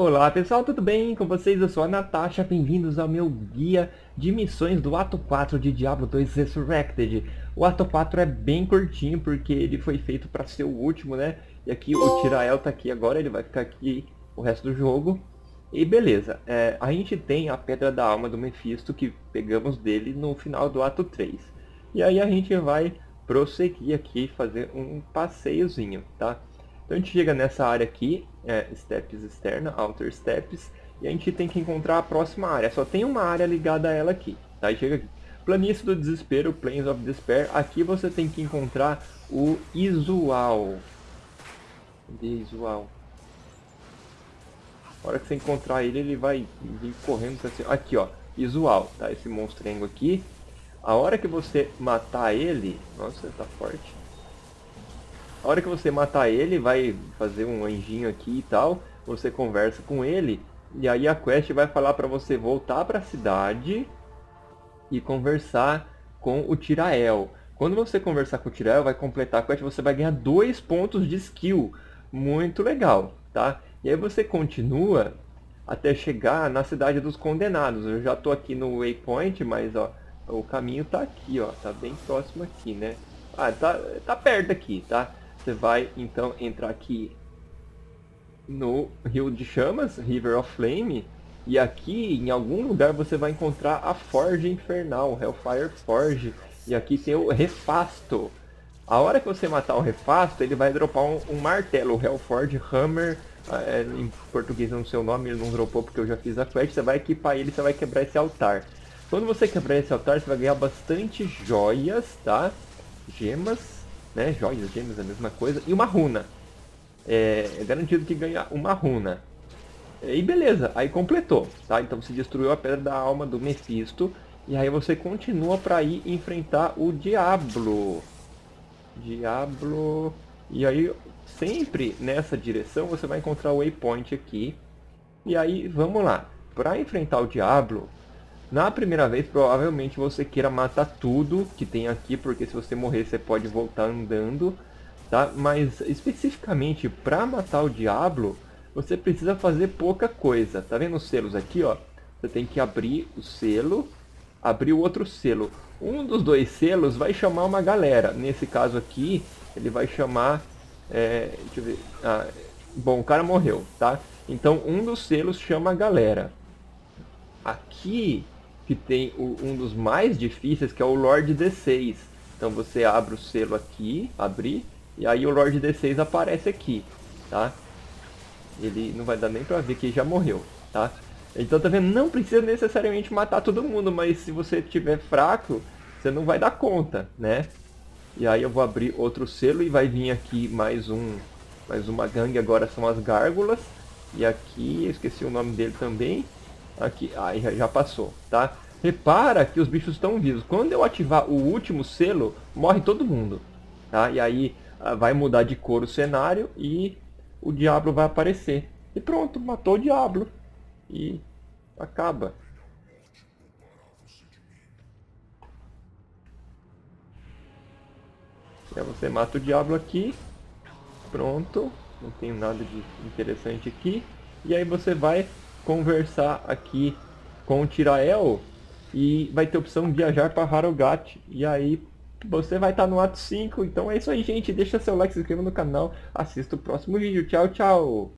Olá pessoal, tudo bem com vocês? Eu sou a Natasha, bem-vindos ao meu guia de missões do Ato 4 de Diablo 2 Resurrected. O Ato 4 é bem curtinho porque ele foi feito para ser o último, né? E aqui o Tirael tá aqui agora, ele vai ficar aqui o resto do jogo. E beleza, é, a gente tem a Pedra da Alma do Mephisto que pegamos dele no final do Ato 3. E aí a gente vai prosseguir aqui, fazer um passeiozinho, tá? Então a gente chega nessa área aqui, é, steps externa, outer steps, e a gente tem que encontrar a próxima área. Só tem uma área ligada a ela aqui. Tá? chega aqui. Planície do Desespero, Plains of Despair. Aqui você tem que encontrar o Isual. Isual? A hora que você encontrar ele, ele vai vir correndo assim. Aqui, ó. Isual, tá? Esse monstrengo aqui. A hora que você matar ele... Nossa, tá forte. A hora que você matar ele, vai fazer um anjinho aqui e tal, você conversa com ele, e aí a quest vai falar para você voltar para a cidade e conversar com o Tirael. Quando você conversar com o Tirael, vai completar a quest, você vai ganhar dois pontos de skill. Muito legal, tá? E aí você continua até chegar na cidade dos condenados. Eu já tô aqui no waypoint, mas ó, o caminho tá aqui, ó, tá bem próximo aqui, né? Ah, tá, tá perto aqui, tá? Você vai então entrar aqui no Rio de Chamas, River of Flame, e aqui em algum lugar você vai encontrar a Forge Infernal, Hellfire Forge, e aqui tem o Refasto. A hora que você matar o Refasto, ele vai dropar um, um martelo, o Hellforge Hammer, é, em português não sei o nome, ele não dropou porque eu já fiz a quest, você vai equipar ele, você vai quebrar esse altar. Quando você quebrar esse altar, você vai ganhar bastante joias, tá? Gemas, né? Joias, gêmeos, a mesma coisa. E uma runa. É, é garantido que ganha uma runa. E beleza, aí completou, tá? Então você destruiu a Pedra da Alma do Mephisto. E aí você continua para ir enfrentar o Diablo. Diablo... E aí, sempre nessa direção, você vai encontrar o Waypoint aqui. E aí, vamos lá. Para enfrentar o Diablo, na primeira vez, provavelmente você queira matar tudo que tem aqui, porque se você morrer você pode voltar andando, tá? Mas especificamente para matar o Diablo, você precisa fazer pouca coisa. Tá vendo os selos aqui, ó? Você tem que abrir o selo, abrir o outro selo. Um dos dois selos vai chamar uma galera. Nesse caso aqui, ele vai chamar... É, deixa eu ver... Ah, bom, o cara morreu, tá? Então um dos selos chama a galera. Aqui que tem o, um dos mais difíceis, que é o Lord D6. Então você abre o selo aqui, abrir, e aí o Lord D6 aparece aqui, tá? Ele não vai dar nem pra ver que já morreu, tá? Então tá vendo? Não precisa necessariamente matar todo mundo, mas se você tiver fraco, você não vai dar conta, né? E aí eu vou abrir outro selo e vai vir aqui mais um, mais uma gangue, agora são as gárgulas. E aqui, esqueci o nome dele também, Aqui, aí já passou, tá? Repara que os bichos estão vivos. Quando eu ativar o último selo, morre todo mundo. Tá? E aí ah, vai mudar de cor o cenário e o diabo vai aparecer. E pronto, matou o diabo. E acaba. Aí você mata o diabo aqui. Pronto. Não tem nada de interessante aqui. E aí você vai conversar aqui com o Tirael e vai ter opção viajar para Harogat. E aí você vai estar tá no ato 5. Então é isso aí, gente. Deixa seu like, se inscreva no canal. Assista o próximo vídeo. Tchau, tchau.